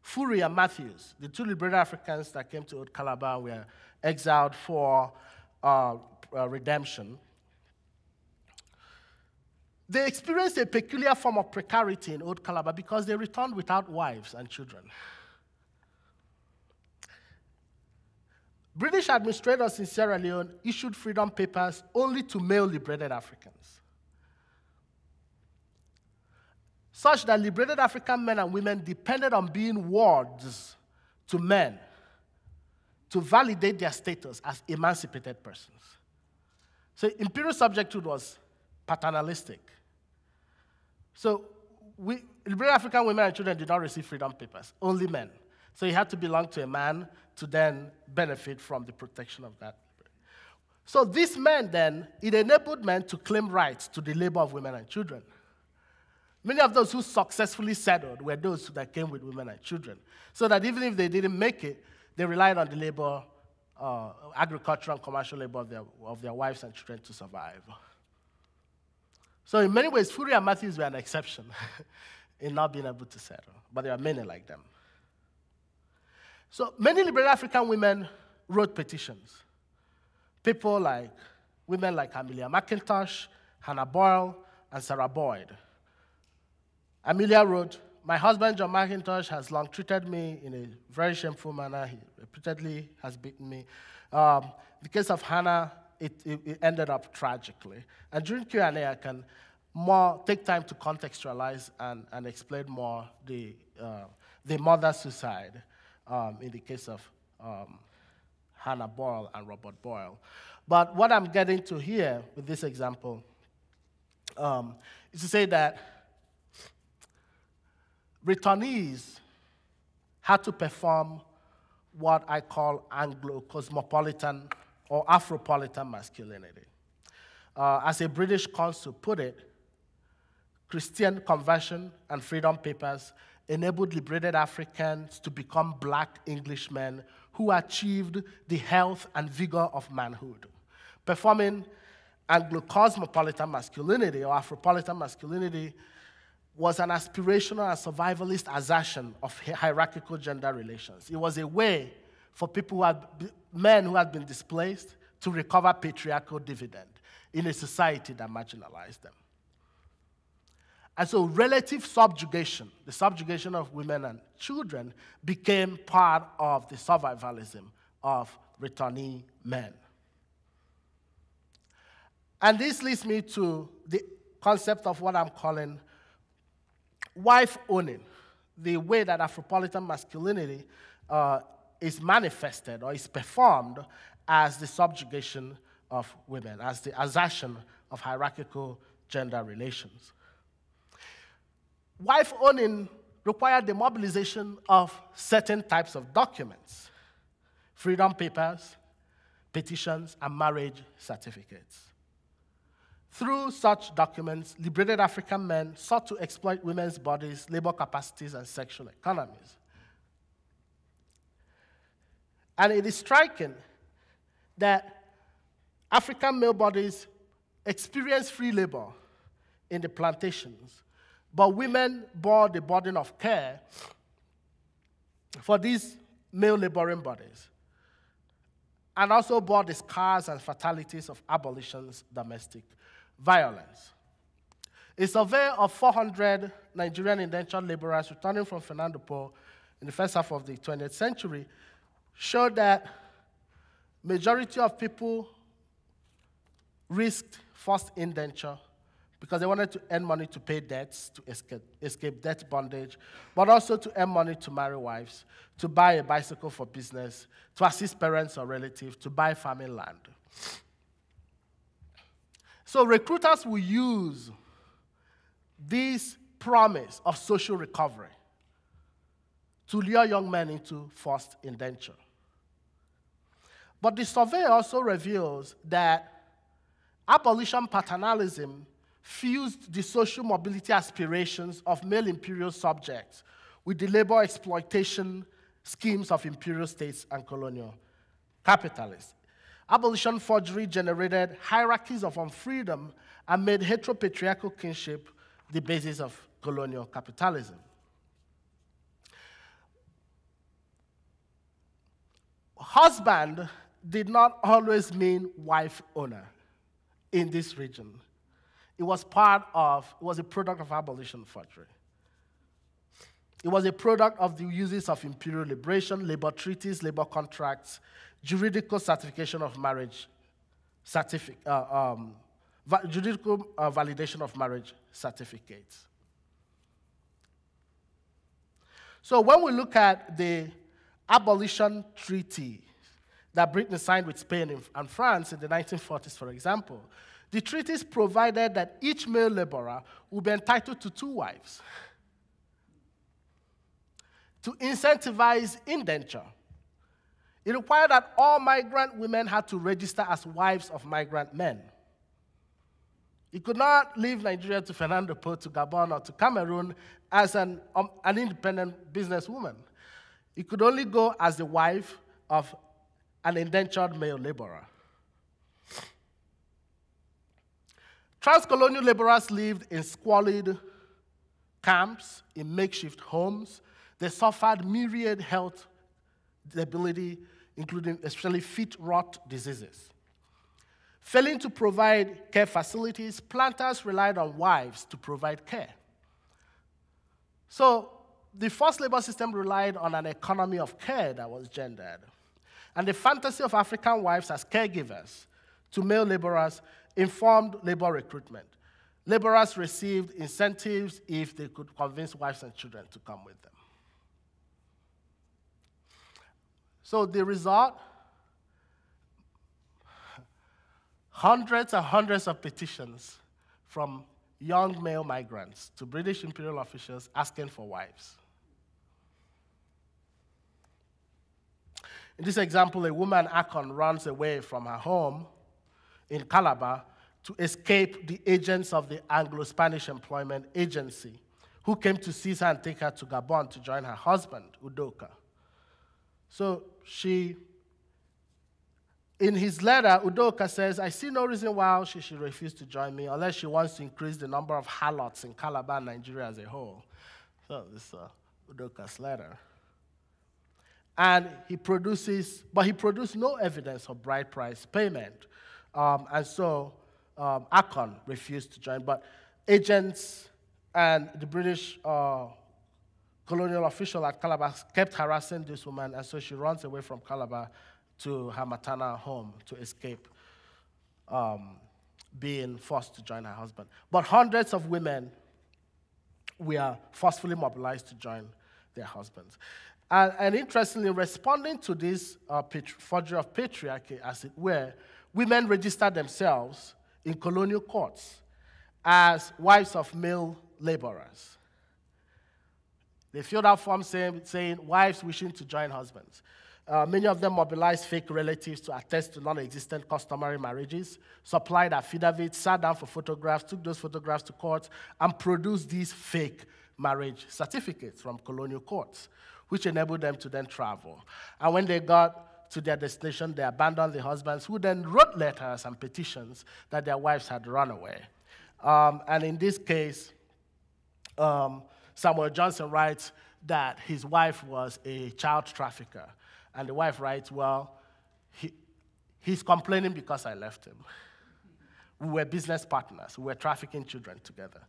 Speaker 2: Fourie and Matthews, the two liberated Africans that came to Old Calabar were exiled for uh, uh, redemption. They experienced a peculiar form of precarity in Old Calabar because they returned without wives and children. British administrators in Sierra Leone issued freedom papers only to male liberated Africans. Such that liberated African men and women depended on being wards to men to validate their status as emancipated persons. So imperial subjecthood was paternalistic. So we, liberated African women and children did not receive freedom papers, only men. So you had to belong to a man to then benefit from the protection of that. So this men then, it enabled men to claim rights to the labor of women and children. Many of those who successfully settled were those that came with women and children. So that even if they didn't make it, they relied on the labor, uh, agricultural and commercial labor of their, of their wives and children to survive. So in many ways, Fourie and Matthews were an exception <laughs> in not being able to settle, but there are many like them. So many liberal African women wrote petitions. People like women like Amelia McIntosh, Hannah Boyle, and Sarah Boyd. Amelia wrote, My husband, John McIntosh, has long treated me in a very shameful manner. He repeatedly has beaten me. Um, the case of Hannah, it, it, it, ended up tragically. And during Q&A, I can more take time to contextualize and, and explain more the, uh, the mother suicide um, in the case of um, Hannah Boyle and Robert Boyle. But what I'm getting to here with this example um, is to say that returnees had to perform what I call Anglo cosmopolitan or Afropolitan masculinity. Uh, as a British consul put it, Christian conversion and freedom papers enabled liberated Africans to become black Englishmen who achieved the health and vigor of manhood. Performing Anglo-cosmopolitan masculinity or Afropolitan masculinity was an aspirational and survivalist assertion of hierarchical gender relations. It was a way for people who had, men who had been displaced to recover patriarchal dividend in a society that marginalized them. And so, relative subjugation, the subjugation of women and children, became part of the survivalism of returnee men. And this leads me to the concept of what I'm calling wife owning, the way that Afropolitan masculinity uh, is manifested or is performed as the subjugation of women, as the assertion of hierarchical gender relations. Wife owning required the mobilization of certain types of documents freedom papers, petitions, and marriage certificates. Through such documents, liberated African men sought to exploit women's bodies, labor capacities, and sexual economies. And it is striking that African male bodies experience free labor in the plantations but women bore the burden of care for these male laboring bodies and also bore the scars and fatalities of abolition's domestic violence. A survey of 400 Nigerian indentured laborers returning from Fernando Po in the first half of the 20th century showed that majority of people risked forced indenture because they wanted to earn money to pay debts, to escape, escape debt bondage, but also to earn money to marry wives, to buy a bicycle for business, to assist parents or relatives, to buy farming land. So recruiters will use this promise of social recovery to lure young men into forced indenture. But the survey also reveals that abolition paternalism fused the social mobility aspirations of male imperial subjects with the labor exploitation schemes of imperial states and colonial capitalists. Abolition forgery generated hierarchies of unfreedom and made heteropatriarchal kinship the basis of colonial capitalism. husband did not always mean wife owner in this region. It was part of, it was a product of abolition forgery. It was a product of the uses of imperial liberation, labor treaties, labor contracts, juridical certification of marriage, certific- uh, um, va- juridical uh, validation of marriage certificates. So when we look at the abolition treaty that Britain signed with Spain and France in the 1940s, for example, the treaties provided that each male laborer would be entitled to two wives. To incentivize indenture, it required that all migrant women had to register as wives of migrant men. You could not leave Nigeria to Fernando Po, to Gabon, or to Cameroon as an, um, an independent businesswoman. You could only go as the wife of an indentured male laborer. Transcolonial laborers lived in squalid camps, in makeshift homes. They suffered myriad health debility, including especially feet rot diseases. Failing to provide care facilities, planters relied on wives to provide care. So the forced labor system relied on an economy of care that was gendered. And the fantasy of African wives as caregivers to male laborers informed labor recruitment. Laborers received incentives if they could convince wives and children to come with them. So the result hundreds and hundreds of petitions from young male migrants to British imperial officials asking for wives. In this example, a woman, Akon, runs away from her home in Calabar to escape the agents of the Anglo Spanish Employment Agency, who came to seize her and take her to Gabon to join her husband, Udoka. So she, in his letter, Udoka says, I see no reason why she should refuse to join me unless she wants to increase the number of harlots in Calabar, Nigeria as a whole. So this is uh, Udoka's letter. And he produces, but he produced no evidence of bride price payment. Um, and so um, Akon refused to join. But agents and the British uh, colonial official at Calabar kept harassing this woman, and so she runs away from Calabar to her maternal home to escape um, being forced to join her husband. But hundreds of women were forcefully mobilized to join their husbands. And, and interestingly, responding to this uh, forgery of patriarchy, as it were, women registered themselves in colonial courts as wives of male laborers. They filled out forms saying, saying wives wishing to join husbands. Uh, many of them mobilized fake relatives to attest to non existent customary marriages, supplied affidavits, sat down for photographs, took those photographs to court, and produced these fake marriage certificates from colonial courts which enabled them to then travel. And when they got to their destination, they abandoned the husbands, who then wrote letters and petitions that their wives had run away. Um, and in this case, um, Samuel Johnson writes that his wife was a child trafficker. And the wife writes, Well, he, he's complaining because I left him. We were business partners, we were trafficking children together.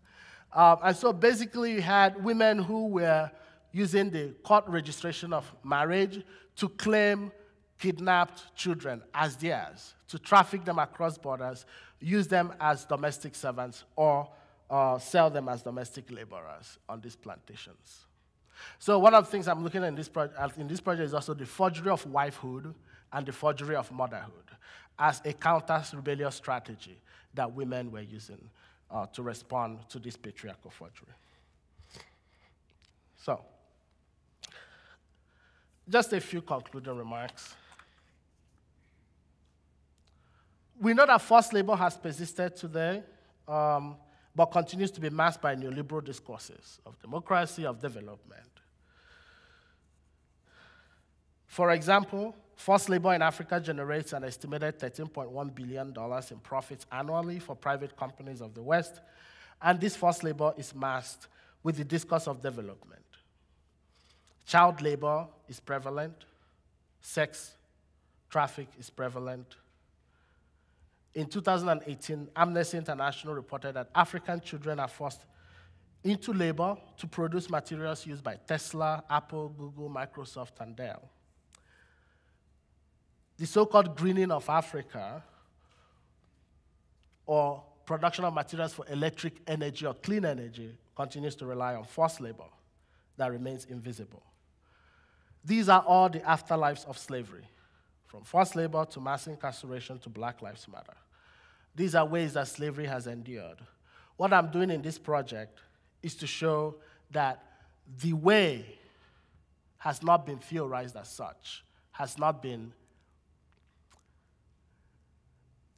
Speaker 2: Um, and so basically, you had women who were using the court registration of marriage to claim kidnapped children as theirs, to traffic them across borders, use them as domestic servants, or uh, sell them as domestic laborers on these plantations. So one of the things I'm looking at in this, in this project is also the forgery of wifehood and the forgery of motherhood as a counter-rebellious strategy that women were using uh, to respond to this patriarchal forgery. So, just a few concluding remarks. We know that forced labor has persisted today, um, but continues to be masked by neoliberal discourses of democracy, of development. For example, forced labor in Africa generates an estimated $13.1 billion in profits annually for private companies of the West, and this forced labor is masked with the discourse of development. Child labor is prevalent, sex traffic is prevalent. In 2018, Amnesty International reported that African children are forced into labor to produce materials used by Tesla, Apple, Google, Microsoft, and Dell. The so called greening of Africa, or production of materials for electric energy or clean energy, continues to rely on forced labor that remains invisible. These are all the afterlives of slavery, from forced labor to mass incarceration to Black Lives Matter. These are ways that slavery has endured. What I'm doing in this project is to show that the way has not been theorized as such, has not been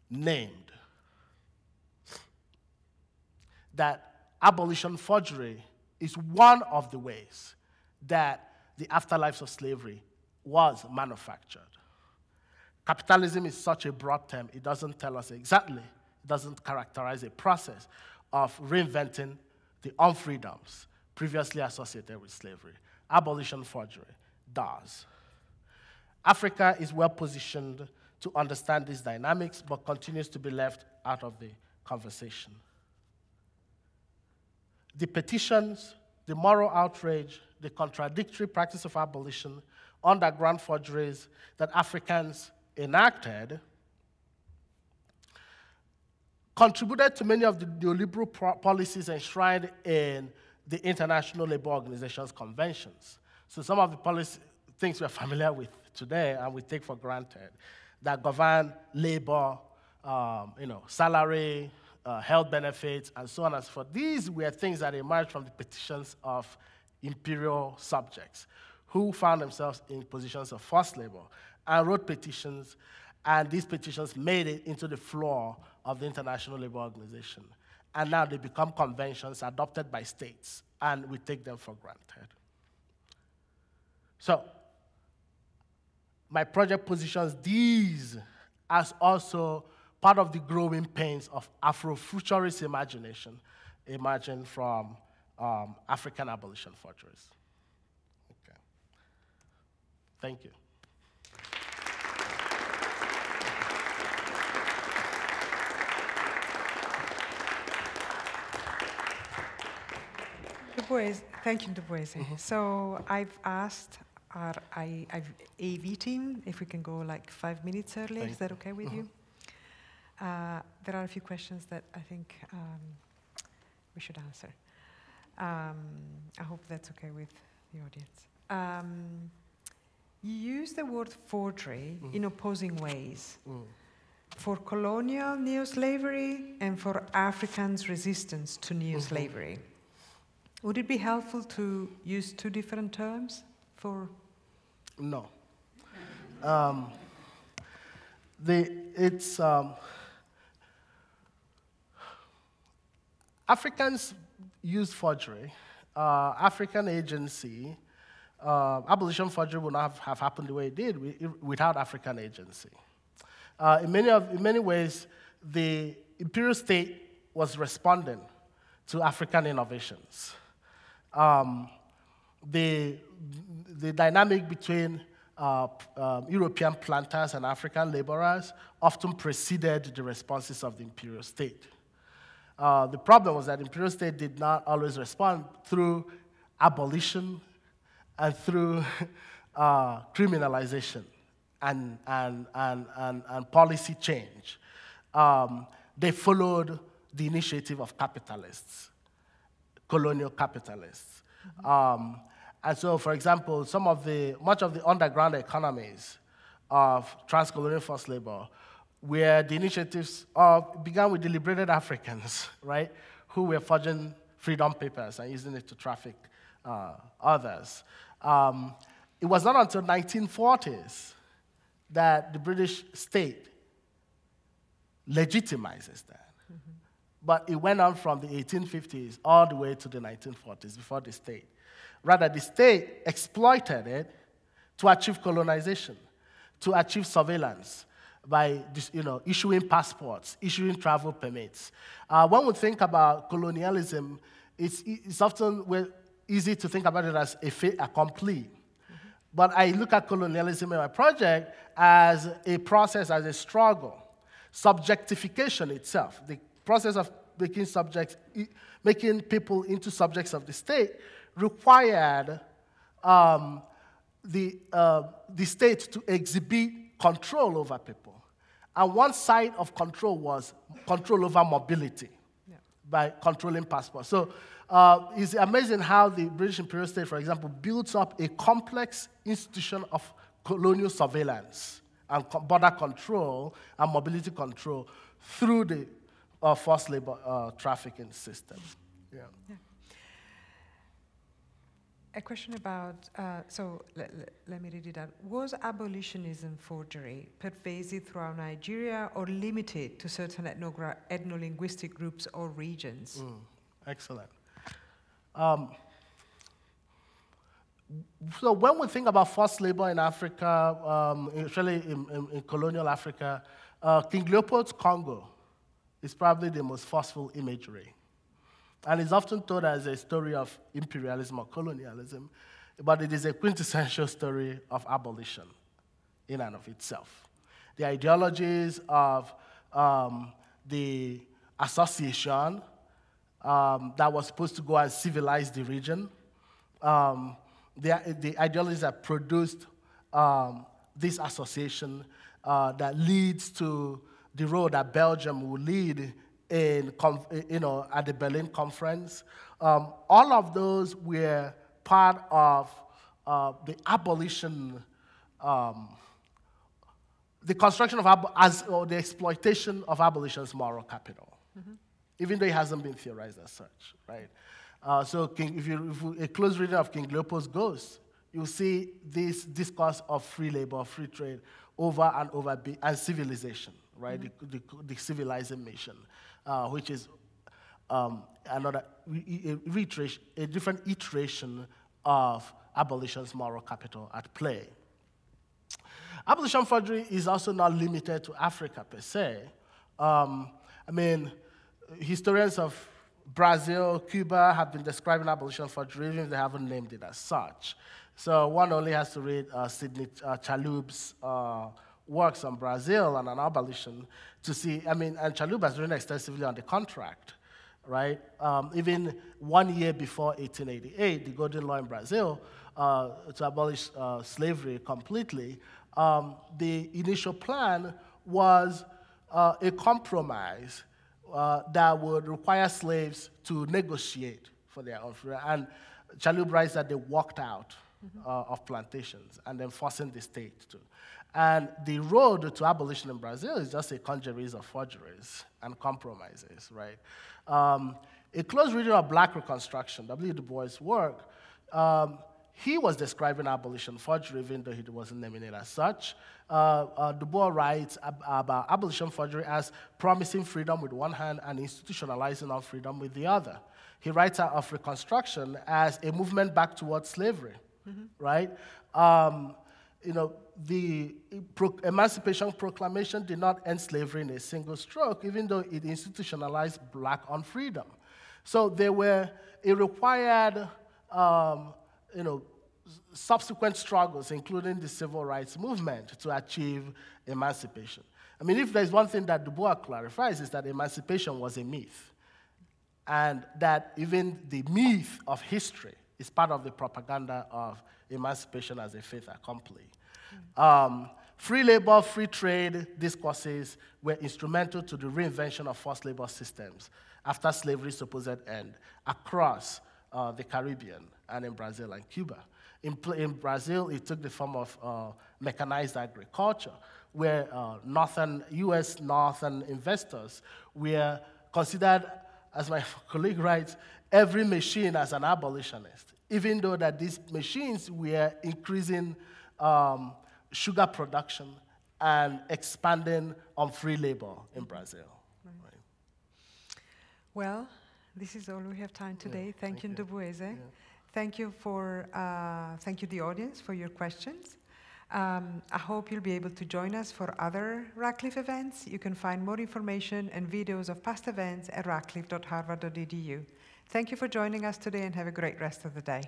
Speaker 2: named. That abolition forgery is one of the ways that the afterlives of slavery was manufactured. Capitalism is such a broad term, it doesn't tell us exactly, it doesn't characterize a process of reinventing the unfreedoms previously associated with slavery. Abolition forgery does. Africa is well positioned to understand these dynamics, but continues to be left out of the conversation. The petitions, the moral outrage, the contradictory practice of abolition, underground forgeries that Africans enacted contributed to many of the neoliberal policies enshrined in the International Labour Organization's conventions. So some of the policy, things we're familiar with today and we take for granted that govern labor, um, you know, salary, uh, health benefits, and so on and so forth. These were things that emerged from the petitions of imperial subjects who found themselves in positions of forced labor and wrote petitions, and these petitions made it into the floor of the International Labour Organization. And now they become conventions adopted by states, and we take them for granted. So, my project positions these as also part of the growing pains of Afrofuturist imagination, imagined from um, African abolition forgeries. Thank you.
Speaker 1: Ndubueze, thank you, Ndubueze. Mm -hmm. So I've asked our I, I've AV team if we can go like five minutes early. Thank Is that okay with mm -hmm. you? Uh, there are a few questions that I think um, we should answer. Um, I hope that's okay with the audience. Um, you use the word forgery mm. in opposing ways. Mm. For colonial neo slavery and for Africans' resistance to neo slavery. -hmm. Would it be helpful to use two different terms for?
Speaker 2: No. Um, the, it's um, Africans use forgery. Uh, African agency, uh, abolition forgery would not have, have, happened the way it did without African agency. Uh, in, many of, in many ways, the imperial state was responding to African innovations. Um, the, the dynamic between uh, uh, European planters and African laborers often preceded the responses of the imperial state. Uh, the problem was that imperial state did not always respond through abolition and through <laughs> uh, criminalization and, and, and, and, and policy change. Um, they followed the initiative of capitalists, colonial capitalists. Mm-hmm. Um, and so, for example, some of the, much of the underground economies of transcolonial forced labor where the initiatives of, began with the liberated Africans, <laughs> right, who were forging freedom papers and using it to traffic uh, others. Um, it was not until 1940s that the British state legitimizes that. Mm-hmm. But it went on from the 1850s all the way to the 1940s before the state. Rather, the state exploited it to achieve colonization, to achieve surveillance, by you know, issuing passports, issuing travel permits. Uh, when we think about colonialism, it's, it's often easy to think about it as a fait accompli. Mm-hmm. But I look at colonialism in my project as a process, as a struggle. Subjectification itself, the process of making subjects, making people into subjects of the state, required um, the, uh, the state to exhibit control over people. And one side of control was control over mobility yeah. by controlling passports. So uh, it's amazing how the British imperial state, for example, builds up a complex institution of colonial surveillance and border control and mobility control through the uh, forced labor uh, trafficking system. Yeah. yeah.
Speaker 1: A question about, uh, so let, let, let, me read it out. Was abolitionism forgery pervasive throughout Nigeria or limited to certain ethno-linguistic groups or regions? Mm,
Speaker 2: excellent. Um, so when we think about forced labor in Africa, um, especially in, in, in, colonial Africa, uh, King Leopold's Congo is probably the most forceful imagery. And it's often told as a story of imperialism or colonialism, but it is a quintessential story of abolition in and of itself. The ideologies of um, the association um, that was supposed to go and civilize the region, um, the, the ideologies that produced um, this association uh, that leads to the road that Belgium will lead in, you know, at the Berlin conference. Um, all of those were part of uh, the abolition, um, the construction of, as, or the exploitation of abolition's moral capital, mm-hmm. Even though it hasn't been theorized as such, right? Uh, so King, if, you, if you, a close reading of King Leopold's Ghost, you'll see this discourse of free labor, free trade, over and over, and civilization, right? Mm-hmm. The, the, the, civilizing mission uh, which is um, another a, a different iteration of abolition's moral capital at play. Abolition forgery is also not limited to Africa per se. Um, I mean, historians of Brazil, Cuba have been describing abolition for if they haven't named it as such. So one only has to read uh, Sidney uh, Chalhoub's uh, works on Brazil and on abolition to see, I mean, and Chalhoub has written extensively on the contract, right? Um, even one year before 1888, the Golden Law in Brazil, uh, to abolish uh, slavery completely, um, the initial plan was uh, a compromise uh, that would require slaves to negotiate for their own freedom. And Chalhoub writes that they walked out mm-hmm. Uh, of plantations and then forcing the state to. And the road to abolition in Brazil is just a congeries of forgeries and compromises, right? Um, a close reading of Black Reconstruction, W. Du Bois' work, um, he was describing abolition forgery, even though he wasn't naming it as such. Uh, uh, Du Bois writes ab- about abolition forgery as promising freedom with one hand and institutionalizing of freedom with the other. He writes out of Reconstruction as a movement back towards slavery, mm-hmm. right? Um, you know, the Pro- Emancipation Proclamation did not end slavery in a single stroke, even though it institutionalized black unfreedom. So there were, it required, um, you know, subsequent struggles, including the civil rights movement, to achieve emancipation. I mean, if there's one thing that Du Bois clarifies, is that emancipation was a myth. And that even the myth of history is part of the propaganda of emancipation as a fait accompli. Um, free labor, free trade discourses were instrumental to the reinvention of forced labor systems after slavery's supposed end across uh, the Caribbean and in Brazil and Cuba. In, in Brazil, it took the form of uh, mechanized agriculture, where uh, northern, US northern investors were considered, as my <laughs> colleague writes, every machine as an abolitionist, even though that these machines were increasing um, sugar production and expanding unfree labor in Brazil. Right. Right.
Speaker 1: Well, this is all we have time today. Yeah, thank, thank, you, Ndubueze. Yeah. Thank you for, uh, thank you the audience for your questions. Um, I hope you'll be able to join us for other Radcliffe events. You can find more information and videos of past events at radcliffe.harvard.edu. Thank you for joining us today and have a great rest of the day.